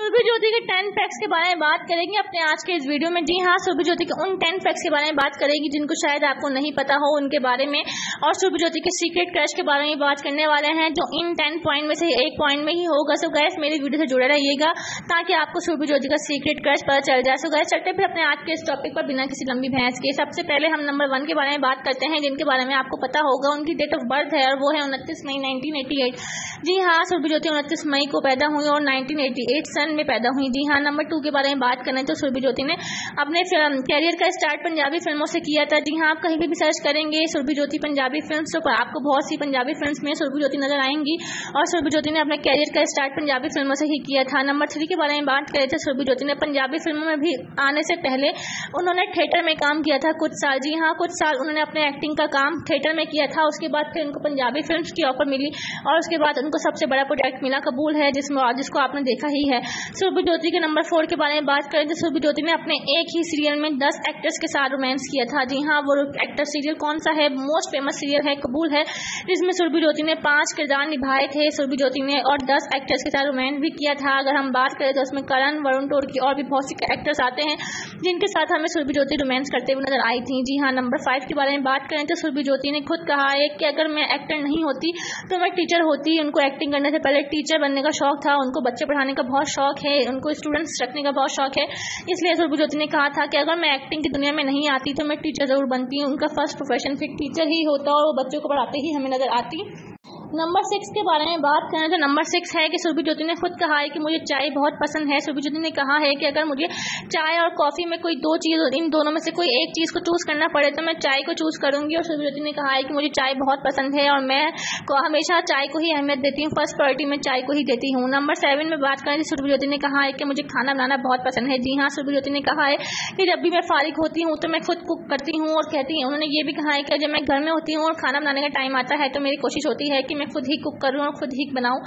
सुरभि ज्योति के ten facts के बारे में बात करेंगे अपने आज के इस वीडियो में। जी हाँ सुरभि ज्योति के उन टेन फैक्ट्स के बारे में बात करेंगे जिनको शायद आपको नहीं पता हो उनके बारे में। और सुरभि ज्योति के सीक्रेट क्रश के बारे में बात करने वाले हैं, जो इन टेन पॉइंट में से एक पॉइंट में ही होगा। सो गैस मेरी वीडियो से जुड़े रहिएगा, ताकि आपको सुरभि ज्योति का सीक्रेट क्रश पता चल जाए। सो गैस चलते फिर अपने आज के इस टॉपिक पर बिना किसी लंबी भैंस के। सबसे पहले हम नंबर वन के बारे में बात करते हैं, जिनके बारे में आपको पता होगा। उनकी डेट ऑफ़ बर्थ है और वो है उनतीस मई नाइनटीन जी हाँ सुरभि ज्योति उनतीस मई को पैदा हुई और नाइनटीन सन में पैदा हुई जी हाँ नंबर टू के बारे में बात करें तो सुरभि ज्योति ने अपने कैरियर का स्टार्ट पंजाबी फ़िल्मों से किया था। जी हाँ आप कहीं भी सर्च करेंगे सुरभि ज्योति पंजाबी फ़िल्म तो आपको बहुत सी पंजाबी फ़िल्म में सुरभि ज्योति नज़र आएँगी और सुरभि ज्योति ने अपने कैरियर का स्टार्ट पंजाबी फ़िल्मों से ही किया था। नंबर थ्री के बारे में बात करें तो सुरभि ज्योति ने पंजाबी फ़िल्मों में भी आने से पहले उन्होंने थिएटर में काम किया था कुछ साल। जी हाँ कुछ साल उन्होंने अपने एक्टिंग का काम थिएटर में किया था। उसके बाद फिर उनको पंजाबी फ़िल्म की ऑफ़र मिली और उसके बाद उनको सबसे बड़ा प्रोजेक्ट मिला कबूल है, जिसमें, जिसको आपने देखा ही है। सुरभि ज्योति के नंबर फोर के बारे में बात करें तो सुरभि ज्योति ने अपने एक ही सीरियल में दस एक्टर्स के साथ रोमांस किया था। जी हाँ वो एक्टर सीरियल कौन सा है? मोस्ट फ़ेमस सीरियल है, कबूल है। जिसमें सुरभि ज्योति ने पाँच किरदार निभाए थे। सुरभि ज्योति ने और दस एक्टर्स के साथ रोमांस भी किया था। अगर हम बात करें तो उसमें करण वरुण टोर की और भी बहुत से एक्टर्स आते हैं, जिनके साथ हमें सुरभि ज्योति रोमांस करते हुए नज़र आई थी। जी हाँ नंबर फाइव के बारे में बात करें तो सुरभि ज्योति ने खुद कहा है कि अगर मैं एक्टर नहीं होती तो मैं टीचर होती। उनको एक्टिंग करने से पहले टीचर बनने का शौक था। उनको बच्चे पढ़ाने का बहुत शौक है, उनको स्टूडेंट्स रखने का बहुत शौक है। इसलिए ज्योति ने कहा था कि अगर मैं एक्टिंग की दुनिया में नहीं आती तो मैं टीचर ज़रूर बनती हूँ। उनका फ़र्स्ट प्रोफेशन फिर टीचर ही होता और वो बच्चों को पढ़ाते ही हमें नज़र आती। नंबर सिक्स के बारे में बात करें तो नंबर सिक्स है कि सुरभि ज्योति ने खुद कहा है कि मुझे चाय बहुत पसंद है। सुरभि ज्योति ने कहा है कि अगर मुझे चाय और कॉफ़ी में कोई दो चीज़, इन दोनों में से कोई एक चीज़ को चूज़ करना पड़े तो मैं चाय को चूज़ करूँगी और सुरभि ज्योति ने कहा है कि मुझे चाय बहुत पसंद है और मैं को हमेशा चाय को ही अहमियत देती हूँ। फ़र्स्ट प्रायोरिटी में चाय को ही देती हूँ। नंबर सेवन में बात करें तो सुरभि ज्योति ने कहा है कि मुझे खाना बनाना बहुत पसंद है। जी हाँ सुरभि ज्योति ने कहा है कि जब भी मैं फारिग होती हूँ तो मैं खुद कुक करती हूँ और कहती हूँ। उन्होंने ये भी कहा है कि जब मैं घर में होती हूँ और खाना बनाने का टाइम आता है तो मेरी कोशिश होती है कि मैं खुद ही कुक करूँ और खुद ही बनाऊँ।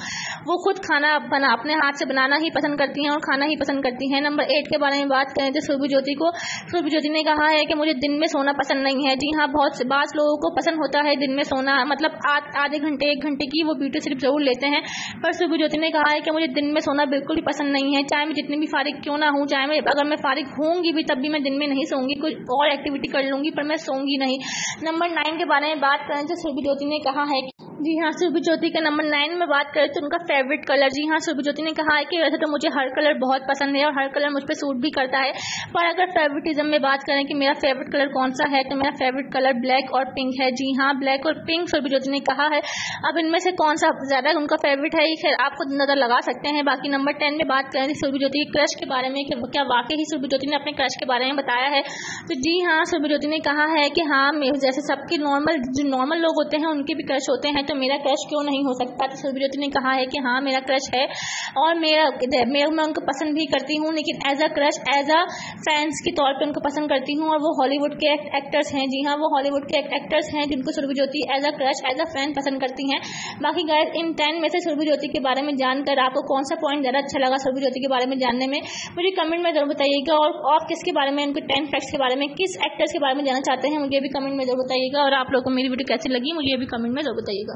वो खुद खाना बना, अपने हाथ से बनाना ही पसंद करती हैं और खाना ही पसंद करती हैं। नंबर एट के बारे में बात करें तो सुरभि ज्योति को, सुरभि ज्योति ने कहा है कि मुझे दिन में सोना पसंद नहीं है। जी हाँ बहुत से बात लोगों को पसंद होता है दिन में सोना। मतलब आधे घंटे, एक घंटे की वो ब्यूटी सिर्फ़ ज़रूर लेते हैं। पर सुरभि ज्योति ने कहा है कि मुझे दिन में सोना बिल्कुल भी पसंद नहीं है। चाहे मैं जितनी भी फारिग क्यों ना हूँ, चाहे मैं, अगर मैं फारिग होंगी भी, तब भी मैं दिन में नहीं सोऊँगी। कोई और एक्टिविटी कर लूँगी, पर मैं सोऊँगी नहीं। नंबर नाइन के बारे में बात करें तो सुरभि ज्योति ने कहा है जी हाँ सुरभि ज्योति के नंबर नाइन में बात करें तो उनका फेवरेट कलर जी हाँ सुरभि ज्योति ने कहा है कि वैसे तो मुझे हर कलर बहुत पसंद है और हर कलर मुझ पर सूट भी करता है। पर अगर फेवरेटिज्म में बात करें कि मेरा फेवरेट कलर कौन सा है तो मेरा फेवरेट कलर ब्लैक और पिंक है। जी हाँ ब्लैक और पिंक सुरभि ज्योति ने कहा है। अब इनमें से कौन सा ज़्यादा उनका फेवरेट है खैर आप खुद नज़र लगा सकते हैं। बाकी नंबर टेन में बात करें सुरभि ज्योति के क्रश के बारे में क्या वाकई ही सुरभि ज्योति ने अपने क्रश के बारे में बताया है। तो जी हाँ सुरभि ज्योति ने कहा है कि हाँ जैसे सबके नॉर्मल जो नॉर्मल लोग होते हैं, उनके भी क्रश होते हैं। तो मेरा क्रश क्यों नहीं हो सकता? तो सुरभि ज्योति ने कहा है कि हाँ मेरा क्रश है और मेरा मेरा मैं उनको पसंद भी करती हूँ, लेकिन as a crush as a fans के तौर पे उनको पसंद करती हूँ और वो हॉलीवुड के एक्टर्स हैं। जी हाँ वो हॉलीवुड के एक्टर्स हैं जिनको Surbhi Jyoti as a crush as a fan पसंद करती हैं। बाकी गाइस इन टेन में से सुरभि ज्योति के बारे में जानकर आपको कौन सा पॉइंट ज़्यादा अच्छा लगा सुरभि ज्योति के बारे में जानने में, मुझे कमेंट में ज़रूर बताइएगा और आप किसके बारे में, उनके टेन फैक्ट्स के बारे में, किस एक्टर्स के बारे में जानना चाहते हैं, मुझे भी कमेंट में ज़रूर बताइएगा और आप लोगों को मेरी वीडियो कैसी लगी, मुझे भी कमेंट में ज़रूर बताइएगा।